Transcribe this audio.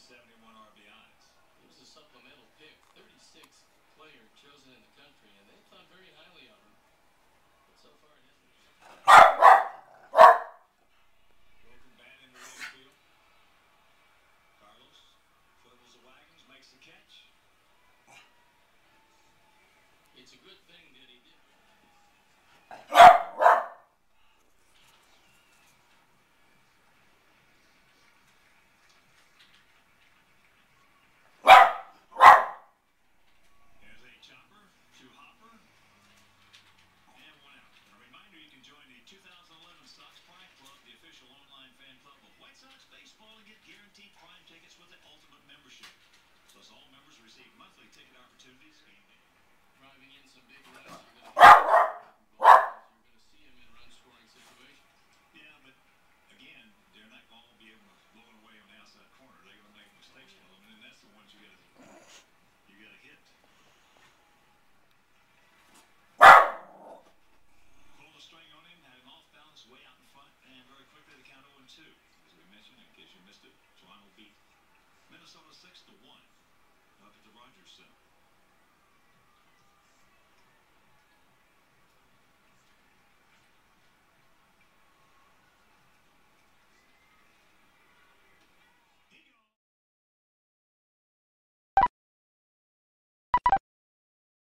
71 RBIs. He was a supplemental pick, 36th player chosen in the country, and they thought very highly of him. But so far it hasn't. Broken bat in the left field. Carlos swivels the wagons, makes the catch. It's a good thing baseball, and get guaranteed prime tickets with an ultimate membership. Plus, all members receive monthly ticket opportunities. Game day. Driving in some big runs, you're going to you're going to see him in run scoring situations. Yeah, but again, they're not going to be able to blow it away on the outside corner. They're going to make mistakes with them, and that's the ones you got to you got to hit. Pulled the string on him, had him off balance, way out in front, and very quickly the count 0 2. As in case you missed it, Toronto beat Minnesota 6 to 1 up at the Rogers Center.